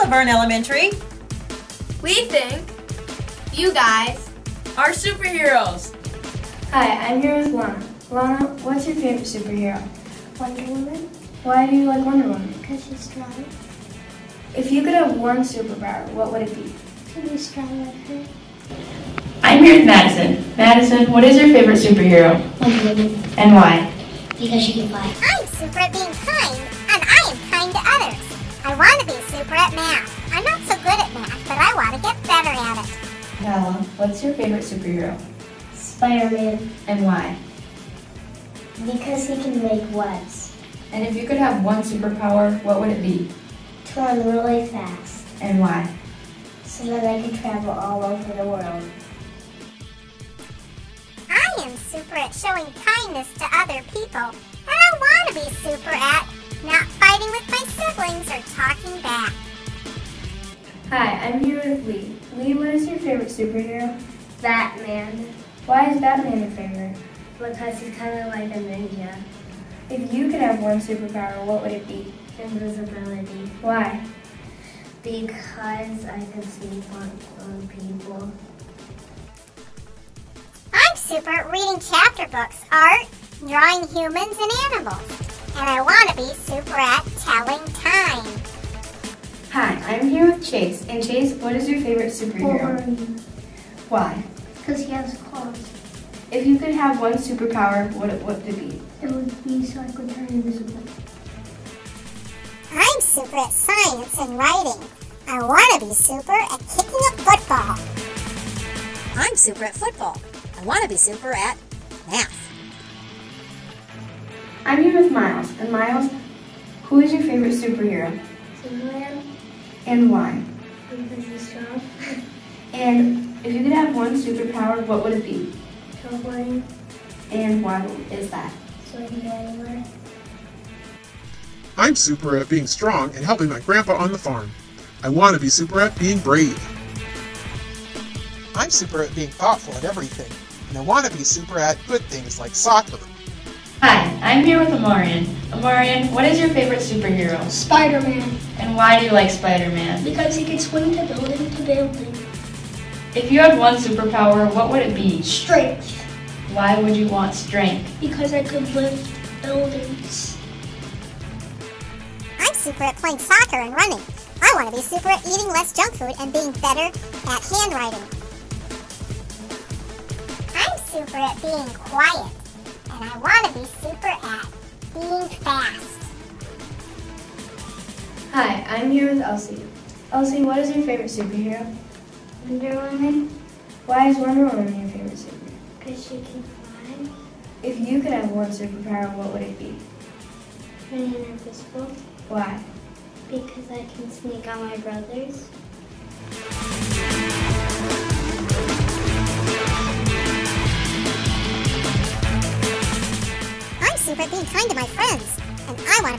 Luverne Elementary. We think you guys are superheroes. Hi, I'm here with Lana. Lana, what's your favorite superhero? Wonder Woman Why do you like Wonder Woman? because she's strong. If you could have one superpower, what would it be? To be strong like her. I'm here with Madison. Madison, what is your favorite superhero Wonder Woman and why? because she can fly. I'm super at what's your favorite superhero Spider-Man and why? because he can make webs. And if you could have one superpower, what would it be To run really fast and why? so that I can travel all over the world. I am super at showing kindness to other people, and I want to be super at not fighting with my siblings or talking back. Hi, I'm here with Lee. Lee, what is your favorite superhero? Batman Why is Batman your favorite? because he's kind of like a ninja. If you could have one superpower, what would it be? Invisibility Why? because I can sneak on, on people. I'm super at reading chapter books, art, drawing humans and animals, and I want to be super at telling time. Hi, I'm here with Chase. And Chase, what is your favorite superhero? Why? Because he has claws. If you could have one superpower, what it would it be? It would be so I could turn invisible. I'm super at science and writing. I want to be super at kicking a football. I'm super at football. I want to be super at math. I'm here with Miles. And Miles, who is your favorite superhero Superman and why? because he's strong. And if you could have one superpower, what would it be? Teleporting And why is that? so I can go anywhere. I'm super at being strong and helping my grandpa on the farm. I want to be super at being brave. I'm super at being thoughtful at everything, and I want to be super at good things like soccer. Hi, I'm here with Amarian. Amarian, what is your favorite superhero? Spider-Man And why do you like Spider-Man? because he can swing to building to building. If you had one superpower, what would it be? Strength Why would you want strength? because I could lift buildings. I'm super at playing soccer and running. I want to be super at eating less junk food and being better at handwriting. I'm super at being quiet, and I want to be super at being fast. Hi, I'm here with Elsie. Elsie, what is your favorite superhero? Wonder Woman Why is Wonder Woman your favorite superhero? because she can fly. If you could have one superpower, what would it be? Turning invisible Why? because I can sneak on my brothers.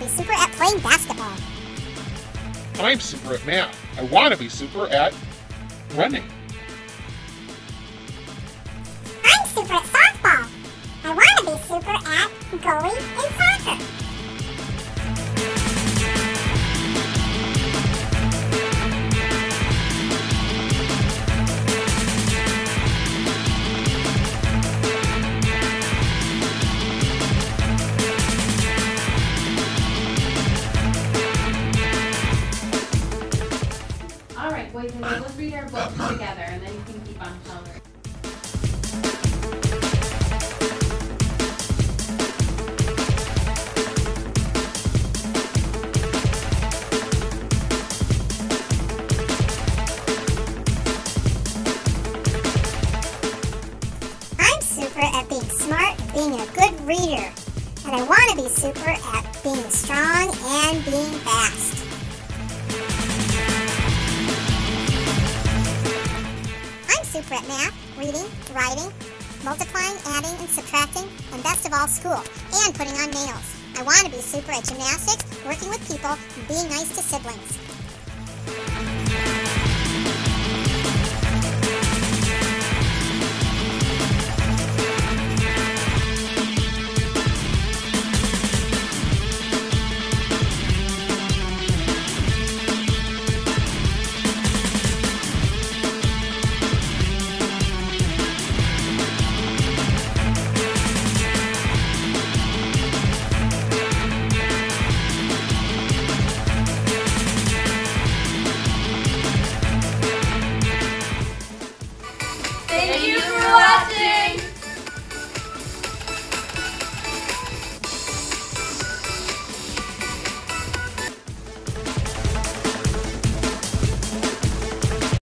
Be super at playing basketball. I'm super at math. I want to be super at running. I'm super at softball. I want to be super at goalie in soccer. And girls, let's read our books together, and then you can keep on coloring. I'm super at being smart and being a good reader. And I want to be super at being strong and being fast. Super at math, reading, writing, multiplying, adding, and subtracting, and best of all, school, and putting on nails. I want to be super at gymnastics, working with people, and being nice to siblings.